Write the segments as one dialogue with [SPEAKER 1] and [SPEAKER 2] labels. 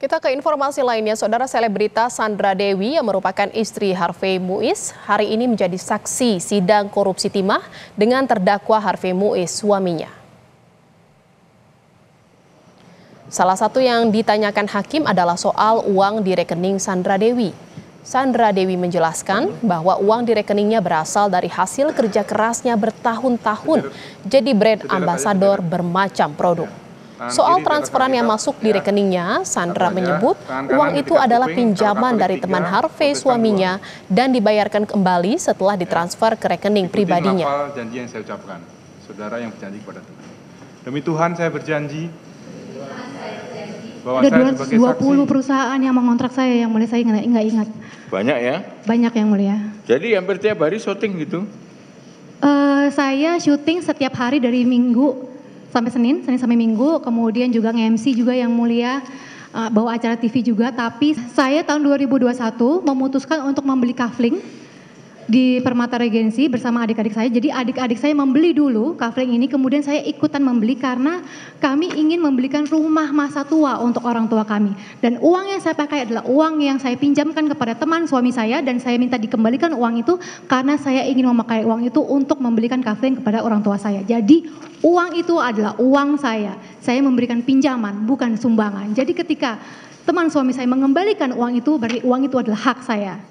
[SPEAKER 1] Kita ke informasi lainnya, saudara selebritas Sandra Dewi yang merupakan istri Harvey Muiz hari ini menjadi saksi sidang korupsi timah dengan terdakwa Harvey Muiz suaminya. Salah satu yang ditanyakan hakim adalah soal uang di rekening Sandra Dewi. Sandra Dewi menjelaskan bahwa uang di rekeningnya berasal dari hasil kerja kerasnya bertahun-tahun jadi brand ambasador bermacam produk. Soal transferan yang masuk di rekeningnya, Sandra menyebut uang itu adalah pinjaman dari teman Harvey suaminya dan dibayarkan kembali setelah ditransfer ke rekening pribadinya.
[SPEAKER 2] janji yang saya ucapkan, saudara yang berjanji kepada Tuhan. Demi Tuhan saya berjanji
[SPEAKER 3] bahwa Ada saya sebagai 20 saksi, perusahaan yang mengontrak saya yang mulai saya nggak ingat.
[SPEAKER 4] Banyak ya?
[SPEAKER 3] Banyak yang mulia.
[SPEAKER 4] Jadi hampir tiap hari syuting gitu?
[SPEAKER 3] Uh, saya syuting setiap hari dari minggu sampai Senin, Senin sampai Minggu, kemudian juga nge-MC juga yang mulia uh, bawa acara TV juga, tapi saya tahun 2021 memutuskan untuk membeli kafling di Permata Regensi bersama adik-adik saya. Jadi adik-adik saya membeli dulu kafling ini, kemudian saya ikutan membeli karena kami ingin membelikan rumah masa tua untuk orang tua kami. Dan uang yang saya pakai adalah uang yang saya pinjamkan kepada teman suami saya dan saya minta dikembalikan uang itu karena saya ingin memakai uang itu untuk membelikan kafling kepada orang tua saya. Jadi uang itu adalah uang saya. Saya memberikan pinjaman, bukan sumbangan. Jadi ketika teman suami saya mengembalikan uang itu, berarti uang itu adalah hak saya.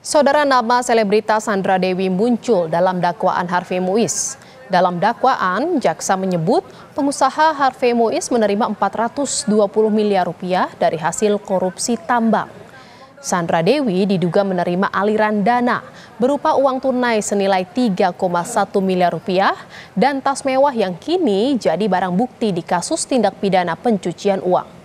[SPEAKER 1] Saudara nama selebritas Sandra Dewi muncul dalam dakwaan Harvey Muiz. Dalam dakwaan, jaksa menyebut pengusaha Harvey Muiz menerima 420 miliar rupiah dari hasil korupsi tambang. Sandra Dewi diduga menerima aliran dana berupa uang tunai senilai 3,1 miliar rupiah dan tas mewah yang kini jadi barang bukti di kasus tindak pidana pencucian uang.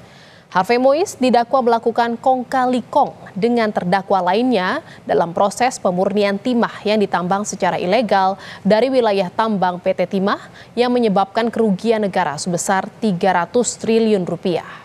[SPEAKER 1] Harvey Mois didakwa melakukan kong kali kong dengan terdakwa lainnya dalam proses pemurnian timah yang ditambang secara ilegal dari wilayah tambang PT Timah yang menyebabkan kerugian negara sebesar 300 triliun rupiah.